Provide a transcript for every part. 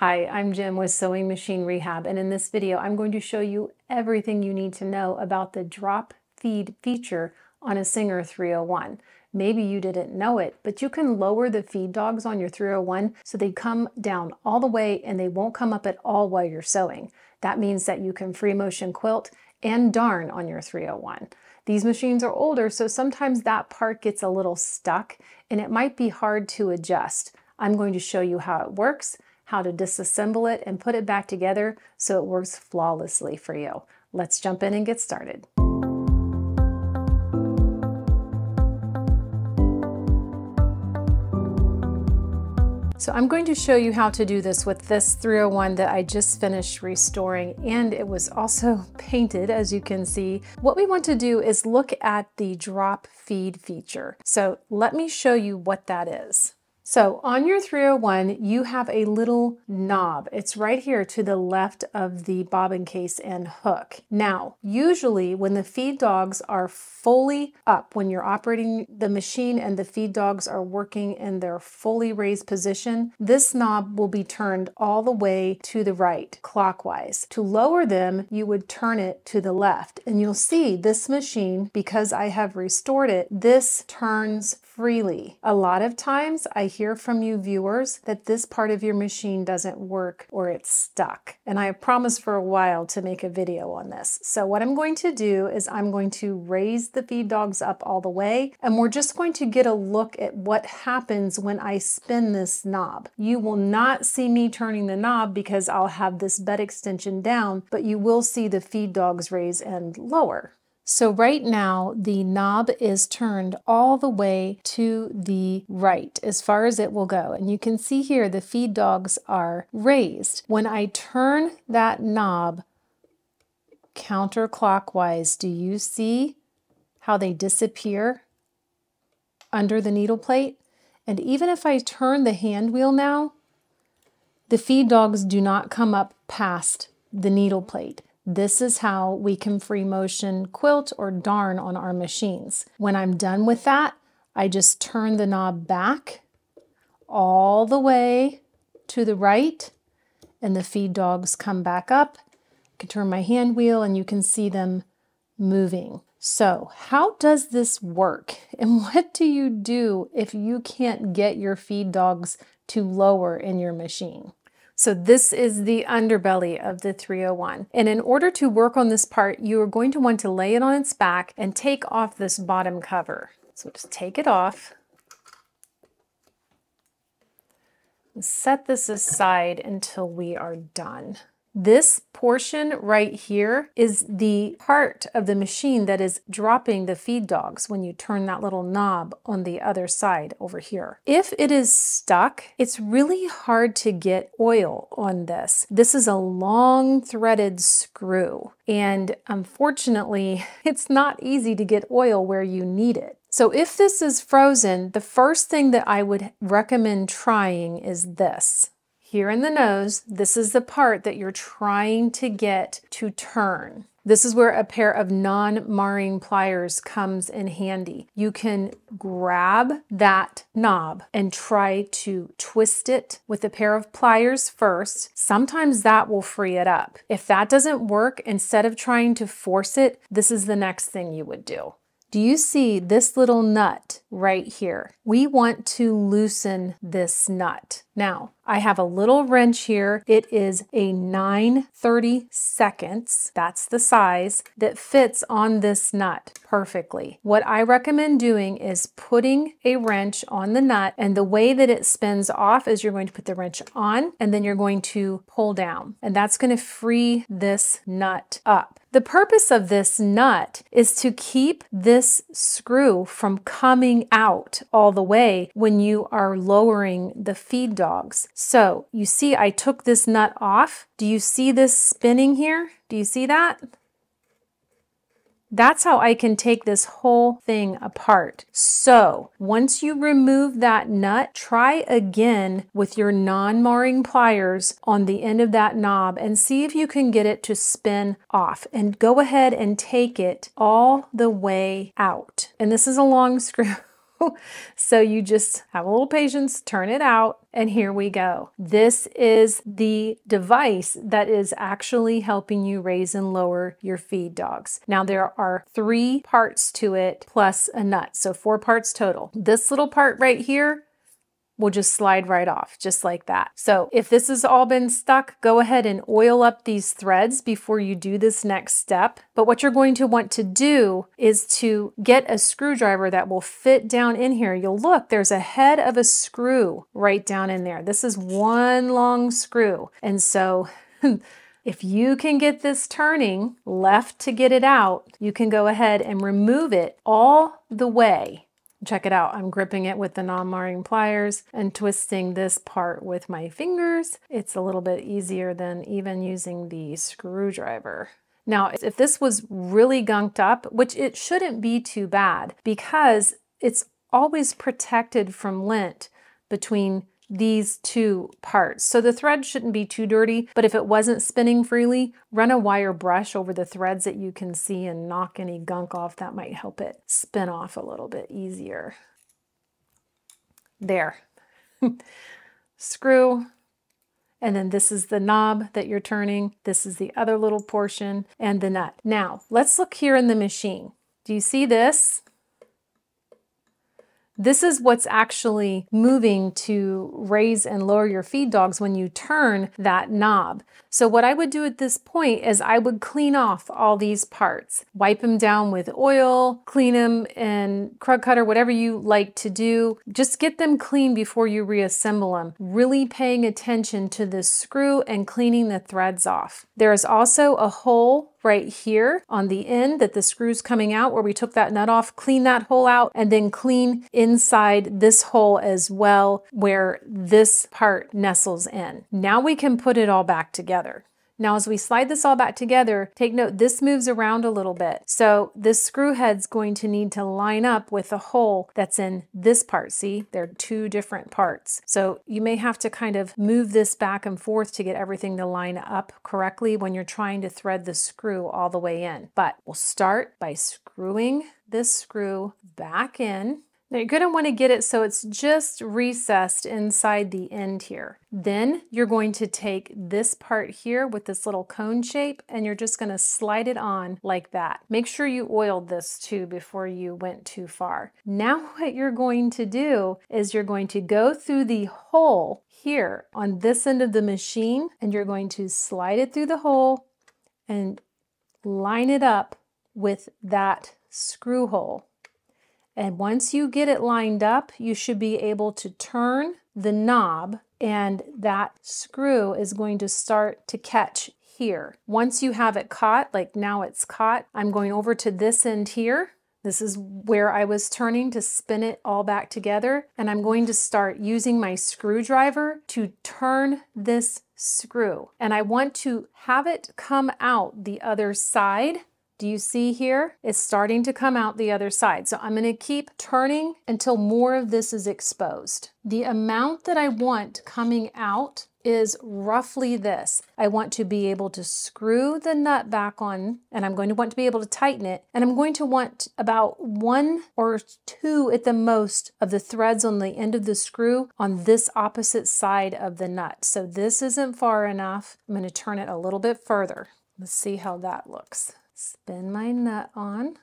Hi, I'm Jim with Sewing Machine Rehab, and in this video, I'm going to show you everything you need to know about the drop feed feature on a Singer 301. Maybe you didn't know it, but you can lower the feed dogs on your 301 so they come down all the way and they won't come up at all while you're sewing. That means that you can free motion quilt and darn on your 301. These machines are older, so sometimes that part gets a little stuck and it might be hard to adjust. I'm going to show you how it works how to disassemble it and put it back together so it works flawlessly for you. Let's jump in and get started. So I'm going to show you how to do this with this 301 that I just finished restoring and it was also painted as you can see. What we want to do is look at the drop feed feature. So let me show you what that is. So on your 301, you have a little knob. It's right here to the left of the bobbin case and hook. Now, usually when the feed dogs are fully up, when you're operating the machine and the feed dogs are working in their fully raised position, this knob will be turned all the way to the right, clockwise. To lower them, you would turn it to the left. And you'll see this machine, because I have restored it, this turns freely. A lot of times I hear from you viewers that this part of your machine doesn't work or it's stuck. And I have promised for a while to make a video on this. So what I'm going to do is I'm going to raise the feed dogs up all the way and we're just going to get a look at what happens when I spin this knob. You will not see me turning the knob because I'll have this bed extension down, but you will see the feed dogs raise and lower. So right now the knob is turned all the way to the right as far as it will go. And you can see here the feed dogs are raised. When I turn that knob counterclockwise, do you see how they disappear under the needle plate? And even if I turn the hand wheel now, the feed dogs do not come up past the needle plate. This is how we can free motion quilt or darn on our machines. When I'm done with that, I just turn the knob back all the way to the right and the feed dogs come back up. I can turn my hand wheel and you can see them moving. So how does this work? And what do you do if you can't get your feed dogs to lower in your machine? So this is the underbelly of the 301. And in order to work on this part, you are going to want to lay it on its back and take off this bottom cover. So just take it off. Set this aside until we are done. This portion right here is the part of the machine that is dropping the feed dogs when you turn that little knob on the other side over here. If it is stuck, it's really hard to get oil on this. This is a long threaded screw and unfortunately it's not easy to get oil where you need it. So if this is frozen, the first thing that I would recommend trying is this. Here in the nose, this is the part that you're trying to get to turn. This is where a pair of non-marring pliers comes in handy. You can grab that knob and try to twist it with a pair of pliers first. Sometimes that will free it up. If that doesn't work, instead of trying to force it, this is the next thing you would do. Do you see this little nut right here? We want to loosen this nut. Now, I have a little wrench here. It is a 930 seconds. That's the size that fits on this nut perfectly. What I recommend doing is putting a wrench on the nut and the way that it spins off is you're going to put the wrench on and then you're going to pull down and that's going to free this nut up. The purpose of this nut is to keep this screw from coming out all the way when you are lowering the feed dogs. So you see I took this nut off. Do you see this spinning here? Do you see that? That's how I can take this whole thing apart. So once you remove that nut, try again with your non-marring pliers on the end of that knob and see if you can get it to spin off. And go ahead and take it all the way out. And this is a long screw. so you just have a little patience, turn it out, and here we go. This is the device that is actually helping you raise and lower your feed dogs. Now there are three parts to it plus a nut, so four parts total. This little part right here will just slide right off, just like that. So if this has all been stuck, go ahead and oil up these threads before you do this next step. But what you're going to want to do is to get a screwdriver that will fit down in here. You'll look, there's a head of a screw right down in there. This is one long screw. And so If you can get this turning left to get it out, you can go ahead and remove it all the way Check it out. I'm gripping it with the non-marring pliers and twisting this part with my fingers. It's a little bit easier than even using the screwdriver. Now, if this was really gunked up, which it shouldn't be too bad because it's always protected from lint between these two parts. So the thread shouldn't be too dirty, but if it wasn't spinning freely, run a wire brush over the threads that you can see and knock any gunk off. That might help it spin off a little bit easier. There. Screw. And then this is the knob that you're turning. This is the other little portion and the nut. Now, let's look here in the machine. Do you see this? This is what's actually moving to raise and lower your feed dogs when you turn that knob. So what I would do at this point is I would clean off all these parts, wipe them down with oil, clean them in Krud Kutter, whatever you like to do. Just get them clean before you reassemble them. Really paying attention to the screw and cleaning the threads off. There is also a hole right here on the end that the screw's coming out where we took that nut off, clean that hole out, and then clean inside this hole as well where this part nestles in. Now we can put it all back together. Now as we slide this all back together, take note this moves around a little bit. So this screw head's going to need to line up with the hole that's in this part. See, they're two different parts. So you may have to kind of move this back and forth to get everything to line up correctly when you're trying to thread the screw all the way in. But we'll start by screwing this screw back in now you're going to want to get it so it's just recessed inside the end here. Then you're going to take this part here with this little cone shape and you're just going to slide it on like that. Make sure you oiled this too before you went too far. Now what you're going to do is you're going to go through the hole here on this end of the machine and you're going to slide it through the hole and line it up with that screw hole. And once you get it lined up, you should be able to turn the knob and that screw is going to start to catch here. Once you have it caught, like now it's caught, I'm going over to this end here. This is where I was turning to spin it all back together. And I'm going to start using my screwdriver to turn this screw. And I want to have it come out the other side do you see here? It's starting to come out the other side. So I'm gonna keep turning until more of this is exposed. The amount that I want coming out is roughly this. I want to be able to screw the nut back on and I'm going to want to be able to tighten it and I'm going to want about one or two at the most of the threads on the end of the screw on this opposite side of the nut. So this isn't far enough. I'm going to turn it a little bit further. Let's see how that looks. Spin my nut on.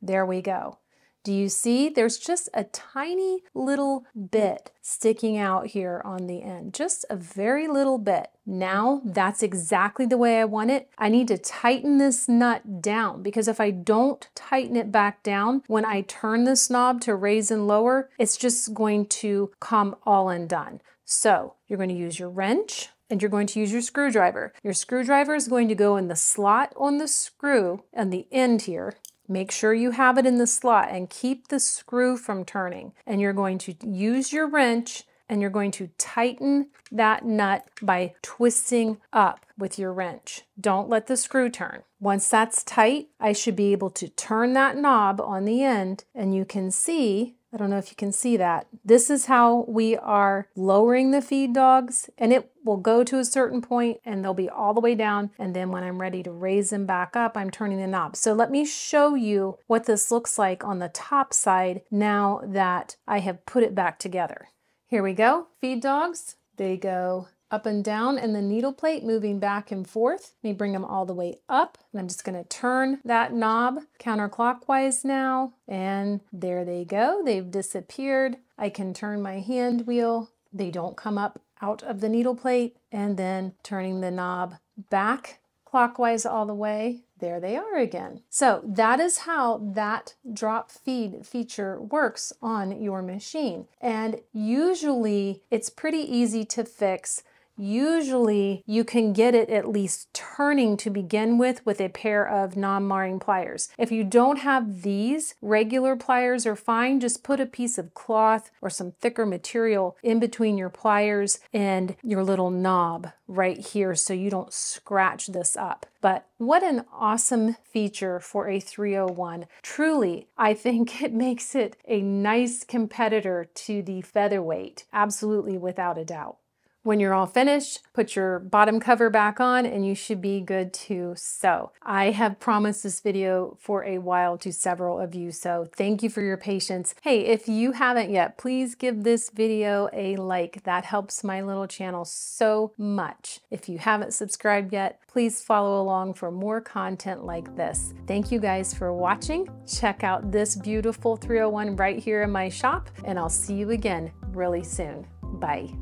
There we go. Do you see? There's just a tiny little bit sticking out here on the end, just a very little bit. Now that's exactly the way I want it. I need to tighten this nut down because if I don't tighten it back down, when I turn this knob to raise and lower, it's just going to come all undone. So you're going to use your wrench and you're going to use your screwdriver. Your screwdriver is going to go in the slot on the screw and the end here. Make sure you have it in the slot and keep the screw from turning. And you're going to use your wrench and you're going to tighten that nut by twisting up with your wrench. Don't let the screw turn. Once that's tight, I should be able to turn that knob on the end and you can see I don't know if you can see that. This is how we are lowering the feed dogs and it will go to a certain point and they'll be all the way down. And then when I'm ready to raise them back up, I'm turning the knob. So let me show you what this looks like on the top side now that I have put it back together. Here we go, feed dogs. They go up and down and the needle plate moving back and forth. Let me bring them all the way up and I'm just gonna turn that knob counterclockwise now and there they go, they've disappeared. I can turn my hand wheel, they don't come up out of the needle plate and then turning the knob back clockwise all the way there they are again. So that is how that drop feed feature works on your machine. And usually it's pretty easy to fix Usually you can get it at least turning to begin with with a pair of non-marring pliers. If you don't have these, regular pliers are fine. Just put a piece of cloth or some thicker material in between your pliers and your little knob right here so you don't scratch this up. But what an awesome feature for a 301. Truly, I think it makes it a nice competitor to the featherweight, absolutely without a doubt. When you're all finished, put your bottom cover back on and you should be good to sew. I have promised this video for a while to several of you, so thank you for your patience. Hey, if you haven't yet, please give this video a like. That helps my little channel so much. If you haven't subscribed yet, please follow along for more content like this. Thank you guys for watching. Check out this beautiful 301 right here in my shop, and I'll see you again really soon. Bye.